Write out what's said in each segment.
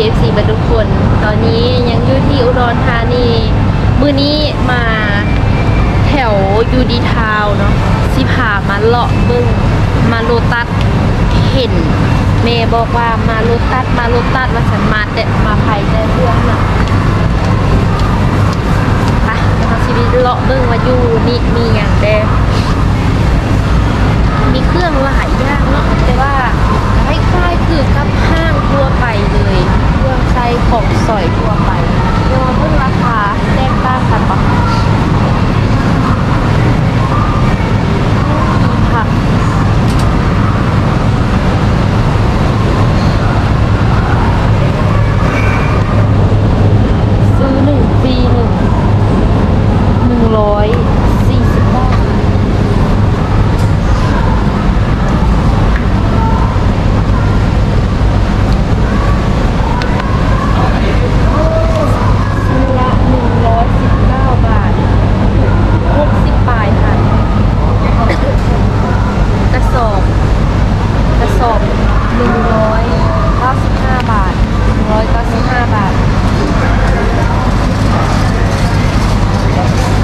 PFC บัดทุกคน ตอนนี้ยังอยู่ที่อุดรธานี มื้อนี้มาแถวยูดีทาวเนาะสิพามาเลาะเบิ่งมาโลตัสเห็นเมย์บอกว่ามาโลตัสมาโลตัสว่าฉันมาแต่มาไผแต่เรื่องน่ะไปเราชีวิตเลาะเบิ่งว่าอยู่นี่มีอย่างแดมีเครื่องหลายอย่างเนาะแต่ว่าคล้ายๆคือกับห้างทั่วไปเลย เครื่องใช้ของสอยทั่วไปเดี๋ยวมาเพิ่งราคาแตกต่างกันปะค่ะซื้อหนึ่งฟรีหนึ่งหนึ่งร้อยสี่สิบบาท ชิ้นละ119 บาท 60ปลายค่ะ กระสอบ กระสอบ 195 บาท 195 บาท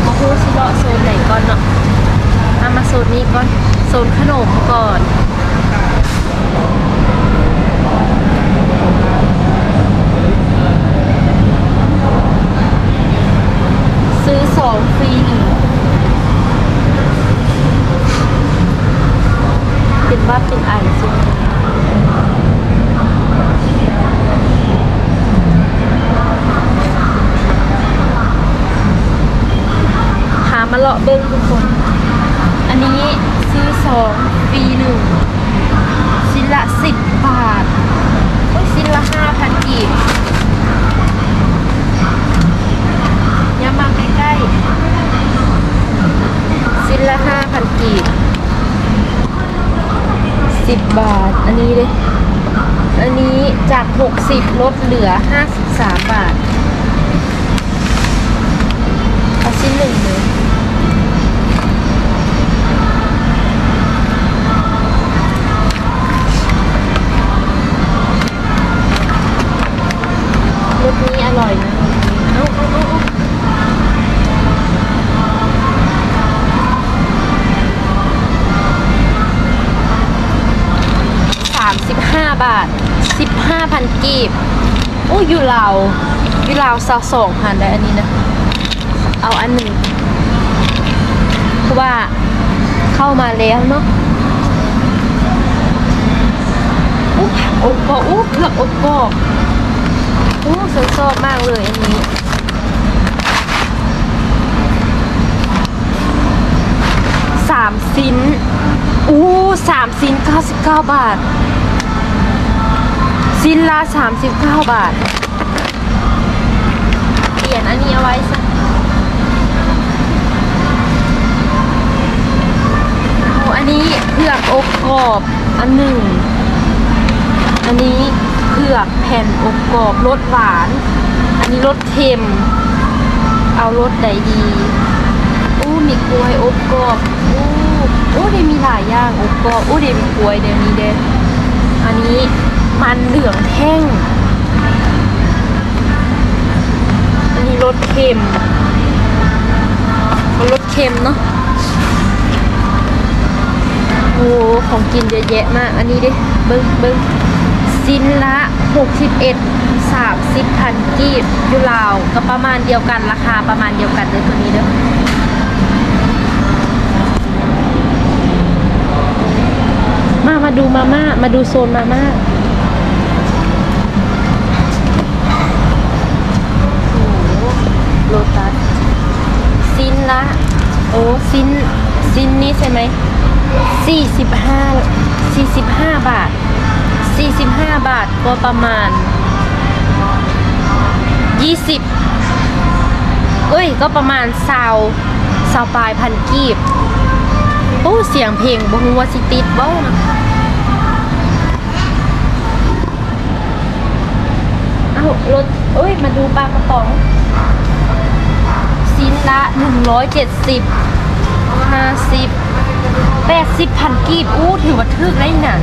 มาพูดสิเลาะโซนไหนก่อนเนาะเอามาโซนนี้ก่อน โซนขนม ก่อนซื้อสองฟรีหนึ่งเป็นว่าเป็นไอจริงหามาเลาะเบิ้งทุกคน อันนี้ สองฟรีหนึ่งชิ้นละสิบบาทโอ้ยชิ้นละห้าพันกีบย้ำมาใกล้ๆชิ้นละห้าพันกีบสิบบาท อันนี้เลยอันนี้จากหกสิบลดเหลือห้าสิบสามบาทเอาชิ้นหนึ่ง กีบโอ้ยอยู่ลาวอยู่ลาวซาสองพันได้อันนี้นะ เอาอันหนึ่งเพราะว่าเข้ามาแล้วเนาะอู้อบกอู้เผือกอบกอบอู้ฉันชอบมากเลยอันนี้สามชิ้นอู้สามชิ้นเก้าสิบเก้าบาท ชิ้นละสามสิบเก้าบาท เปลี่ยนอันนี้เอาไว้สักอันนี้เผือกอบกรอบอันหนึ่ง อันนี้เผือกแผ่นอบกรอบรสหวาน อันนี้รสเค็ม เอารสใดดีอู้มีกล้วยอบกรอบอู้อู้เดี๋ยวมีหลายอย่างอบกรอบอู้เดี๋ยวมีกล้วยเดี๋ยวมีเด้อันนี้ มันเหลืองแท่งอันนี้รสเค็มรสเค็มเนาะโอ้ของกินเยอะแยะมาก อันนี้ดิ เบิ้งเบิ้งสิ้นละ 61 30พันกีบยู่ลาวก็ประมาณเดียวกันราคาประมาณเดียวกันเลยตัวนี้เด้อมา มาดูมาม่า มาดูโซนมาม่าโอ้โหโลตัสซิน ละ โอ้ซินซินนี้ใช่ไหมสี่สิบห้าสี่สิบห้าบาทสี่สิบห้าบาทก็ประมาณยี่สิบเอ้ย ก็ประมาณซาวซาวปลายพันกีบโอ้เสียงเพลงบ่ฮู้ว่าสิติดบ่นะเอ้ารถเอ้ย มาดูปลากระป๋อง ชิ้นละ 170 50 80พันกีบอู้ถือว่าทึกได้น่ะ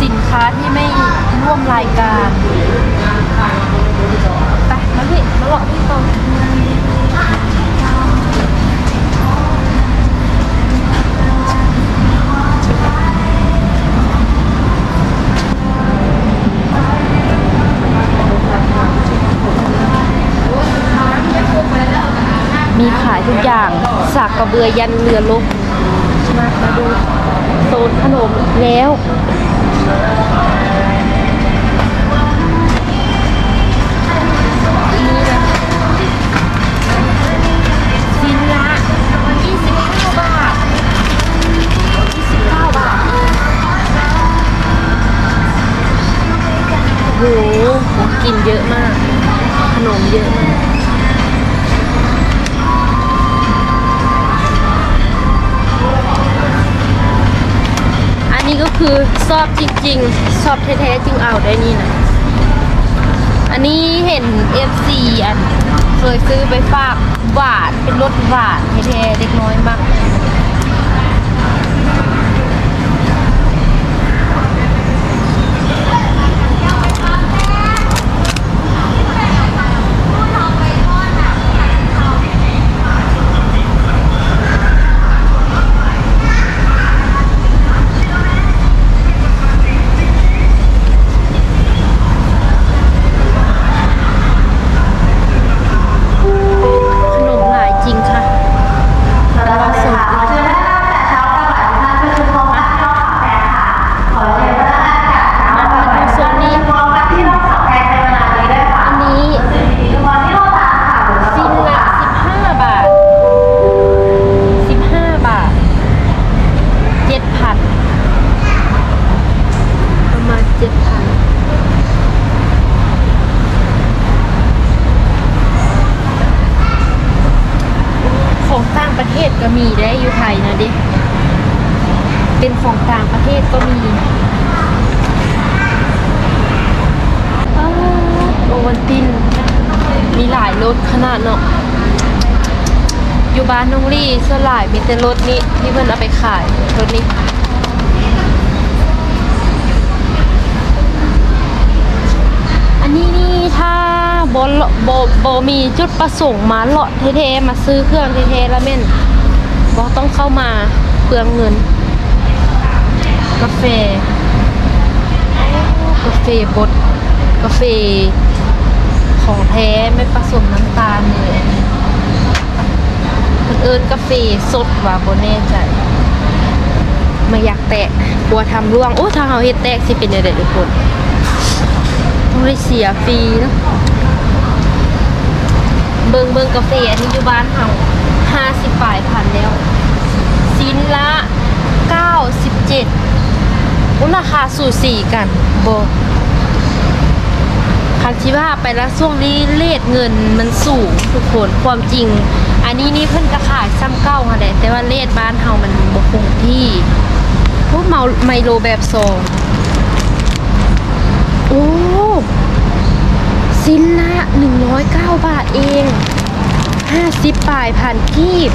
สินค้าที่ไม่ร่วมรายการ ไปมาพี่มาหลอกพี่ต่อ มีขายทุกอย่างสากกระเบือยันเรือลบมามาดูโซนขนมแล้วนี่นะชิ้นละ29บาท29บาทโหกินเยอะมาก ขนมเยอะมาก คือชอบจริงๆชอบแท้ๆจึงเอาได้นี่นะอันนี้เห็น FC อันเคยซื้อไปฝากบาทเป็นรถบาทแท้ๆเล็กน้อยมาก อยู่บ้านน้องลี่ส่วนหลายมีแต่รถนี้ที่เพิ่อนเอาไปขายรถนี้อันนี้นี่ถ้าบนโบมีจุดประสงค์มาเลาะเท่ๆมาซื้อเครื่องเท่ๆแล้วแม่นบ่ต้องเข้ามาเปลืองเงินกาแฟกาแฟบดกาแฟของแท้ไม่ผสมน้ำตาลเลย เอิญกาแฟสดว่าโบแน่ใจไม่อยากแตะกลัวทำร่วง โอ้ถ้าเราเฮ็ดแตกสิเป็นยังไงทุกคนต้องได้เสียฟรีเนะเบิงเบิงกาแฟอันนี้อยู่บ้านเฮาห้าสิบปลายพันแล้วชิ้นละเก้าสิบเจ็ดอุราคาสูสีกันโบคันที่ว่าไปแล้วช่วงนี้เลทเงินมันสูงทุกคนความจริง อันนี้นี่เพิ่นก็ขายซ้ำเก้าค่ะแหละแต่ว่าเลทบ้านเฮามันบ่คงที่พวกเมาไมโลแบบซองโอ้สิ้นละ109บาทเอง50ปลายพันกีบ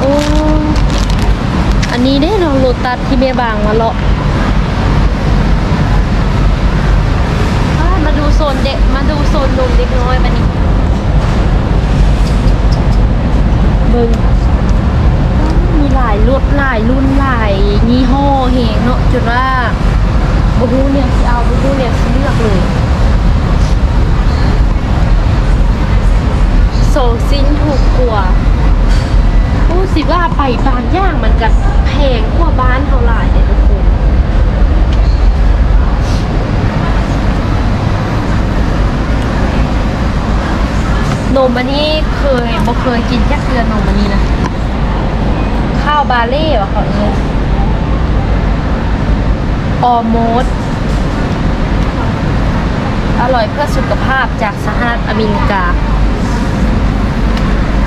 โอ้อันนี้ได้เราโลตัสที่เมบางมาเลาะอ่ามาดูโซนเด็ก มาดูโซนนมเด็กน้อยมานี่เบิ่งมีหลายรถหลายรุ่นหลายยี่ห้อเฮงเนาะจนว่าบูฮูเนี่ยสิเอาบูฮูเนี่ยสิเลือกเลยโซซินถูกกว่า โอ้สิว่าไปบางอย่างมันก็แพงกว่าบ้านเท่าไหร่เลยทุกคนน มอันนี้เคยบ่เคยกินแค่เกลือนมอันนี้นะข้าวบาเล่เหรอเขาเลยออโมสอร่อยเพื่อสุขภาพจากสหรัฐอเมริกา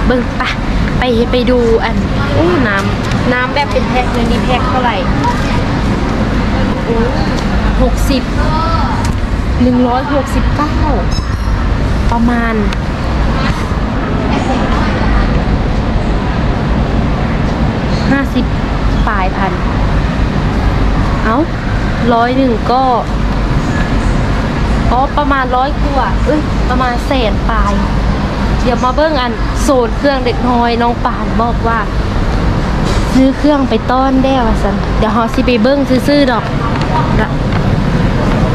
เบิ่งปะไปไปดูอันอู้น้ำน้ำแบบเป็นแพ็คเลยนี่แพ็คเท่าไหร่หกสิบหนึ่งร้อยหกสิบเก้าประมาณ ห้าสิบปลายพัน เอาร้อยหนึ่งก็ อ๋อ ประมาณร้อยกว่าเอ้ย ประมาณแสนปลาย เดี๋ยวมาเบิ้งอันโซนเครื่องเด็กน้อยน้องปานบอกว่า ซื้อเครื่องไปต้อนได้ว่าสันเดี๋ยวฮอสิไปเบิ้งซื้อๆดอกนะ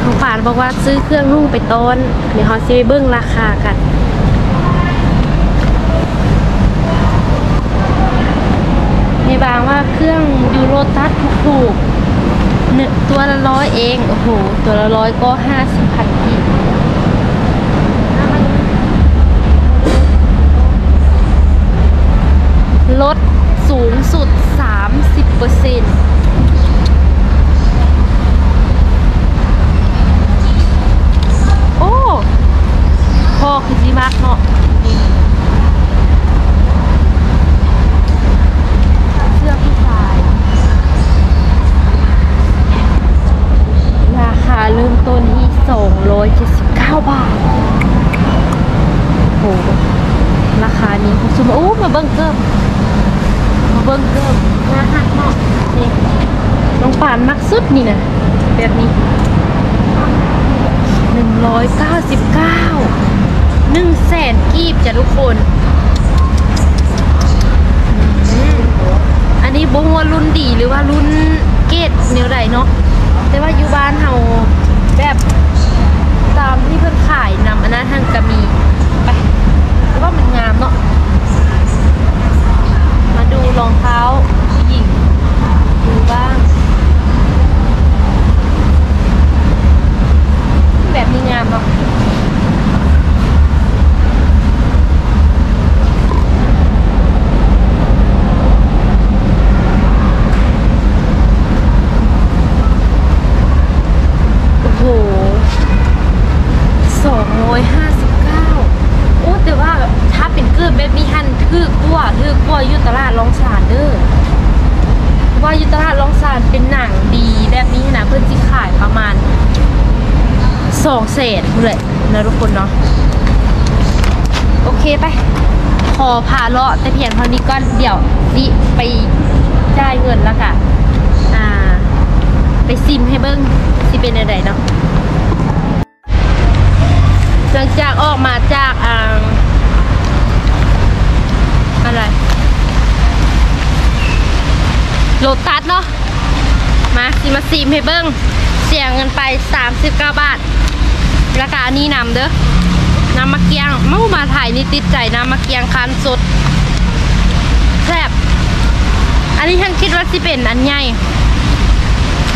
น้องปานบอกว่าซื้อเครื่องนุ่งไปต้อนเดี๋ยวฮอสิไปเบิ้งราคากัน ในบางว่าเครื่องยูโรตัสถูกๆหนึ่งตัวละร้อยเอง โอ้โห ตัวละร้อยก็ห้าสิบพันกีบลดสูงสุด 30%เปอร์เซ็นต์โอ้พ่อคือสิมากเนาะนี่เสื้อผู้ชาย ราคาเริ่มต้นที่ 279 บาท โอ้โห ราคานี้คุณสมโอ้มาเบิ้งเกิบมาเบิ้งเกิบน่าหักเนาะนี่น้องป่านมักสุดนี่ แบบนี้199 1แสนกีบจ้ะทุกคน อันนี้บงว่ารุ่นดีหรือว่ารุ่นเกรดแนวใดเนาะ แต่ว่าอยู่บ้านเฮาแบบตามที่เพิ่นขายนำอันนั้นทางกะมีไปแล้วว่ามันงามเนาะ มาดูรองเท้าผู้หญิงดูบ้าง แบบนี้งามเนาะ โอ้โหสองร้อยห้าสิบเก้าโอ้แต่ว่าถ้าเป็นเกิดแบบมีหันถือกว่าถือกว่าอยู่ตลาดลองสารเด้อเพราะว่าอยู่ตลาดลองสารเป็นหนังดีแบบนี้นะเพื่อนที่ขายประมาณ สองเศษเลยนะทุกคนเนาะโอเคไป ขอพาเลาะแต่เพียงเท่านี้ก็เดี๋ยวดิไปจ่ายเงินแล้วค่ะอ่า ไปซิมให้เบิ้งสิเป็นอะไรเนาะหลังจากออกมาจากอ่าอะไรโลตัสเนาะมาสิมาซิมให้เบิ้งเสียเงินไป 39 บาท ราคานี้นำเด้อน้ำมะเกียงเมื่อมาถ่ายนี่ติดใจน้ำมะเกียงคันสดแซ่บอันนี้ฉันคิดว่าสิเป็นอันใหญ่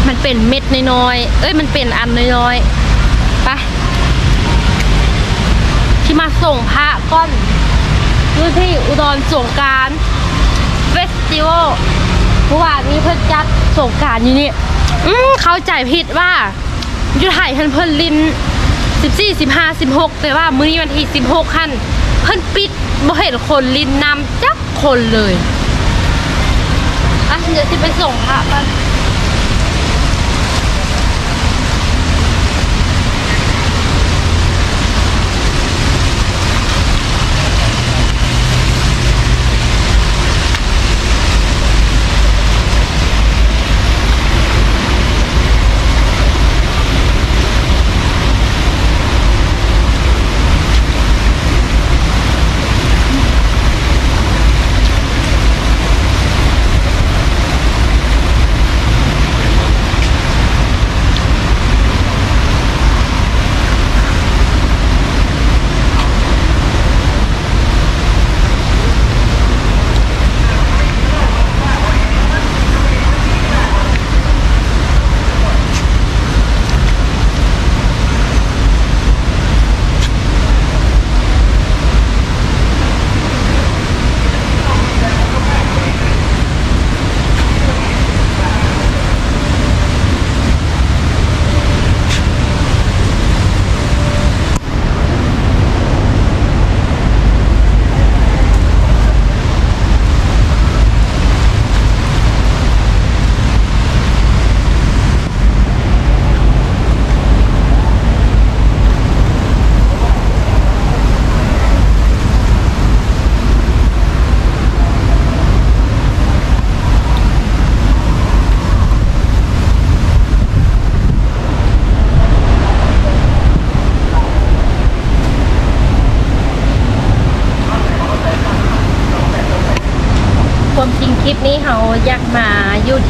มันเป็นเม็ดน้อยๆเอ้ยมันเป็นอันน้อยๆไปที่มาส่งพระก้อนคือที่อุดรสงการเฟสติวัลเมื่อวานนี้เพิ่นจัดสงการอยู่นี่อืมเข้าใจผิดว่าอยู่ไทยเพิ่นเพิ่นลิ้น 14 15 16 แต่ว่ามื้อนี้วันที่ 16คันเพิ่นปิดบ่เห็นคนลินนำจักคนเลยอะเดี๋ยวสิไปส่งพระมัน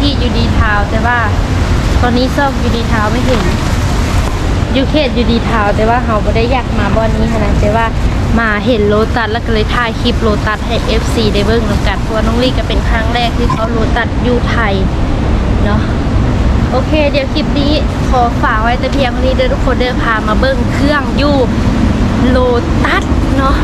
ที่ยูดีทาวแต่ว่า ตอนนี้ซอกยูดีทาวไม่เห็นยูเขตยูดีทาวแต่ว่าเขาไม่ได้อยากมาบอนนี้ขนาดแต่ว่ามาเห็นโลตัสแล้วก็เลยถ่ายคลิปโลตัสให้ FC ได้เบิ่งนำกันเพราะว่าน้องลี่ก็เป็นครั้งแรกที่เขาโลตัสยูไทยเนาะโอเค เดี๋ยวคลิปนี้ขอฝากไว้แต่เพียงเท่านี้เด้อทุกคนเด้อพามาเบิ่งเครื่องยูโลตัสเนาะ